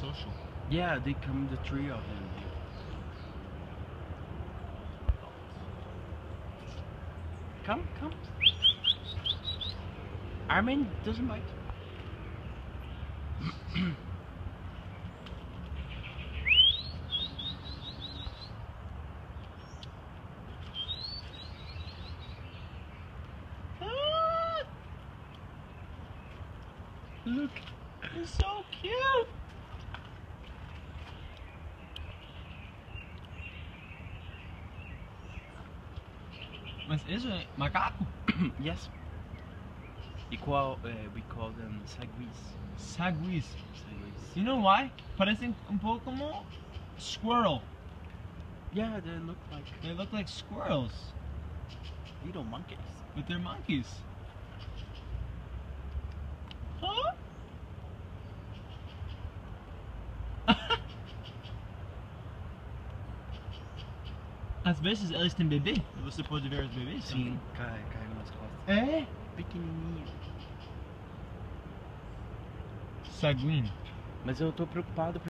social. Yeah, they come the three of them. Come, come. Armen doesn't bite. Ah! Look, it's so cute. Mas isso é macaco? yes. Equal, uh, we call them saguis. Saguis. Saguis. You know why? Parecem um pouco como squirrel. Yeah, they look like They look like squirrels, little monkeys. but they're monkeys. Às vezes eles têm bebê você pode ver os bebês. Sim, cai, cai nas costas. É? Pequenininho. Saguinho. Mas eu tô preocupado